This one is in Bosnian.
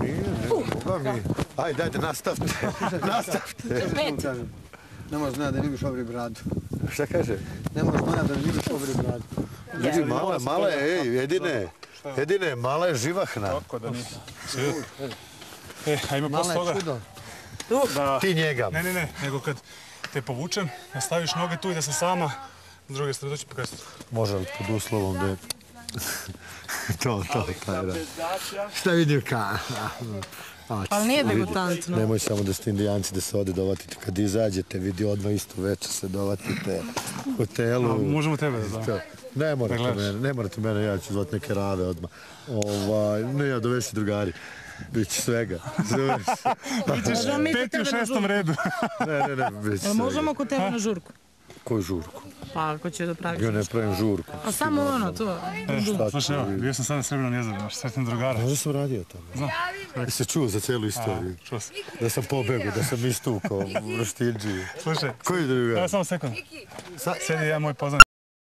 Nije, ne, Boga mi. Ajde, dajte, nastavite. nastavite. Ne možeš znati da ne vidiš obri bradu. Šta kaže? Ne možeš znati da ne vidiš obri bradu. Vidi, mala, mala je, ej, jedine. Jedine, mala je živahna. Tako da nisam. E, a ima Mala posle je toga. čudo. Da, Ti njega. ne, ne, ne, nego kad te povučem, da staviš noge tu i da sam sama, s druge strane, to ću pokazati. Može li pod uslovom da je... to, to, taj rad. Šta vidim ka? Ali nije degutantno. Nemoj samo da ste indijanci da se ode dovatite. Kad izađete, vidi odmah isto večer se dovatite u hotelu. Možemo tebe da znam. Ne morate mene, ne morate mene, ja ću zvat neke rave odmah. Ovaj, ne, ja dovesi drugari. Biće svega. Kod Peti u šestom redu. ne, ne, ne, biće svega. možemo kod tebe na žurku? Koju žurku? Pa ako će da praviš. Ja ne pravim žurku. A samo ono, to. Šta Slušaj, evo, ću bio sam sad na Srebrnom jezeru, naš sretni drugara. Možda sam radio tamo. Znam. Jesi čuo za celu istoriju? Čuo sam. Da sam pobegao, da sam istukao u. Slušaj, Koji drugar? evo samo sekund. Sjedi jedan moj poznanik.